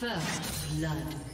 First blood.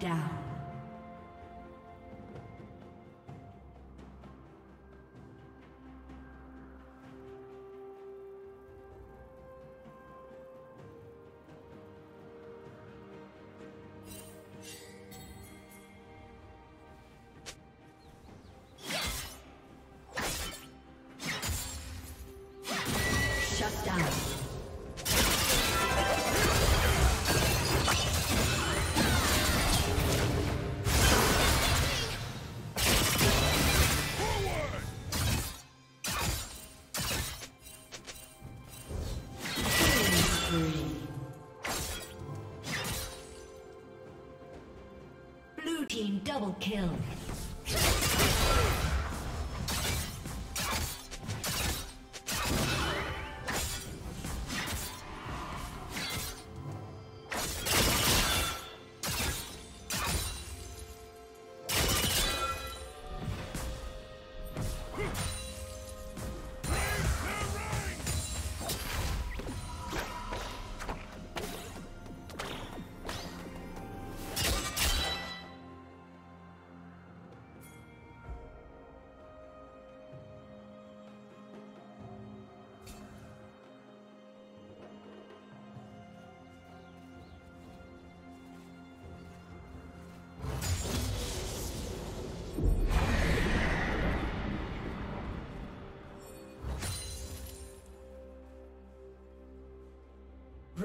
Down.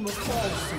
Turret plating will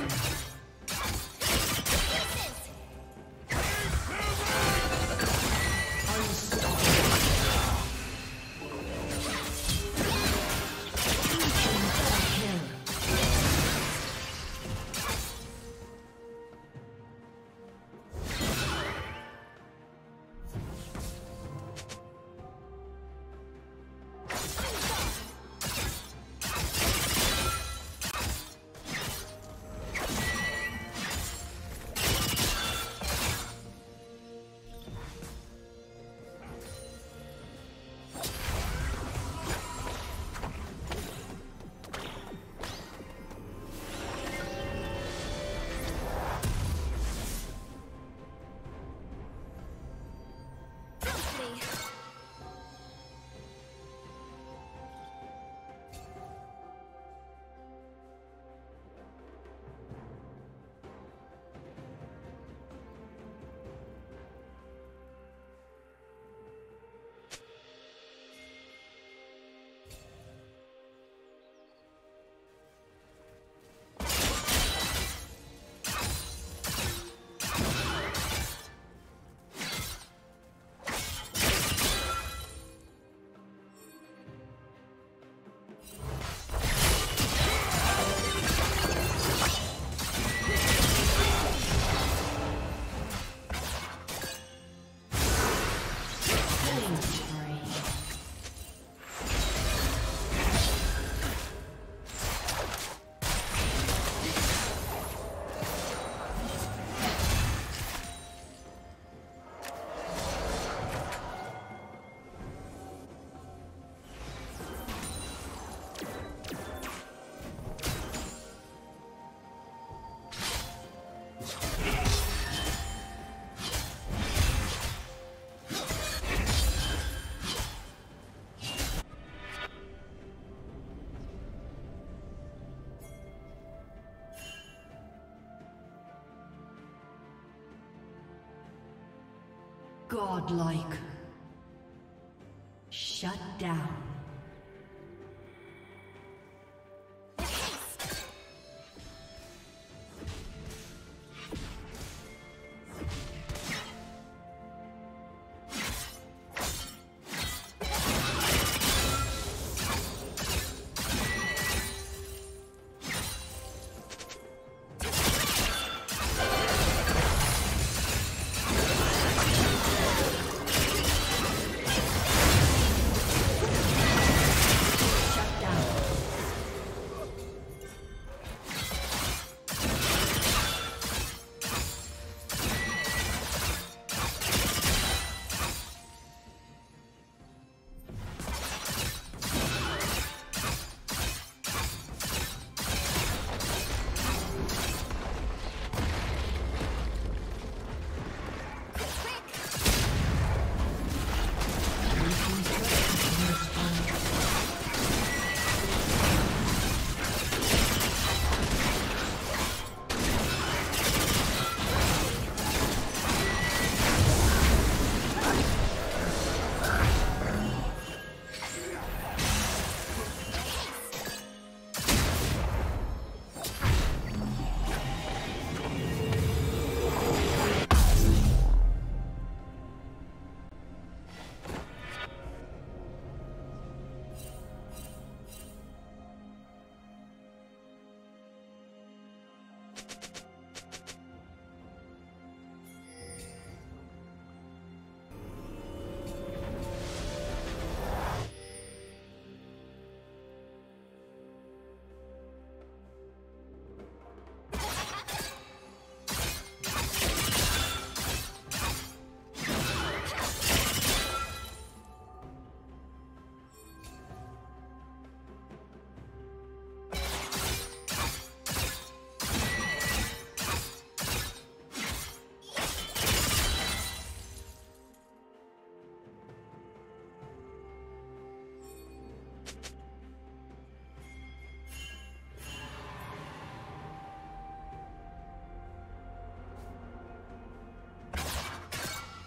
Godlike.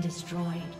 Destroyed.